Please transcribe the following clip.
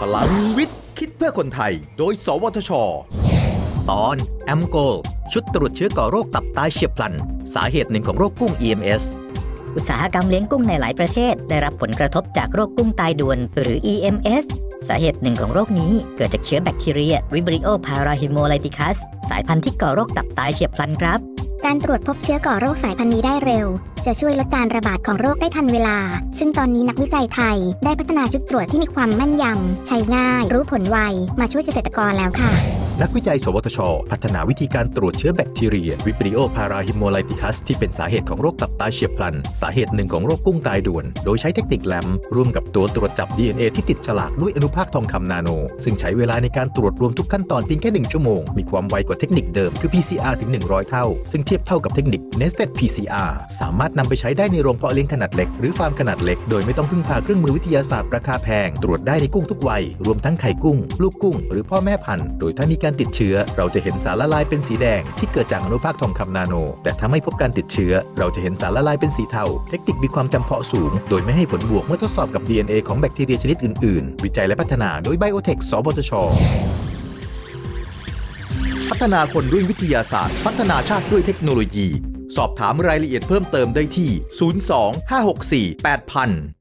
พลังวิทย์ คิดเพื่อคนไทย โดย สวทช ตอนแอมโก ชุดตรวจเชื้อก่อโรคตับตายเฉียบพลัน สาเหตุหนึ่งของโรคกุ้ง EMS อุตสาหกรรมเลี้ยงกุ้งในหลายประเทศ ได้รับผลกระทบจากโรคกุ้งตายด่วน หรือ EMS สาเหตุหนึ่งของโรคนี้เกิดจากเชื้อแบคทีเรีย Vibrio parahemolyticus สายพันธุ์ที่ก่อโรคตับตายเฉียบพลันครับ การตรวจพบเชื้อก่อโรคสายพันธุ์นี้ได้เร็ว จะช่วยลดการระบาดของโรคได้ทันเวลา ซึ่งตอนนี้นักวิจัยไทย ได้พัฒนาชุดตรวจที่มีความแม่นยำ ใช้ง่าย รู้ผลไว มาช่วยเกษตรกรแล้วค่ะ นักวิจัย สวทช พัฒนาวิธีการตรวจเชื้อแบคทีเรีย Vibrio parahemolyticus ที่เป็นสาเหตุของโรคตับตายเฉียบพลัน สาเหตุหนึ่งของโรคกุ้งตายด่วน โดยใช้เทคนิคแลมร่วมกับตัวตรวจจับ DNA ที่ติดฉลากด้วยอนุภาคทองคำนาโน ซึ่งใช้เวลาในการตรวจรวมทุกขั้นตอนเพียงแค่ 1 ชั่วโมง มีความไวกว่าเทคนิคเดิมคือ PCR ถึง 100 เท่า ซึ่งเทียบเท่ากับเทคนิค nested PCR สามารถนำไปใช้ได้ในโรงเพาะเลี้ยงขนาดเล็กหรือฟาร์มขนาดเล็กโดยไม่ต้องพึ่งพาเครื่องมือวิทยาศาสตร์ราคาแพงตรวจได้ในกุ้งทุกวัยรวมทั้งไข่กุ้ง ลูกกุ้ง หรือพ่อแม่พันธุ์โดยถ้ามีการติดเชื้อ เราจะเห็นสารละลายเป็นสีแดง ที่เกิดจากอนุภาคทองคำนาโน แต่ถ้าไม่พบการติดเชื้อ เราจะเห็นสารละลายเป็นสีเทา เทคนิคมีความจำเพาะสูง โดยไม่ให้ผลบวกเมื่อทดสอบกับ DNA ของแบคทีเรียชนิดอื่นๆ วิจัยและพัฒนาโดยไบโอเทคสบทชพัฒนาคนด้วยวิทยาศาสตร์ พัฒนาชาติด้วยเทคโนโลยี สอบถามรายละเอียดเพิ่มเติมได้ที่ 02 564 8000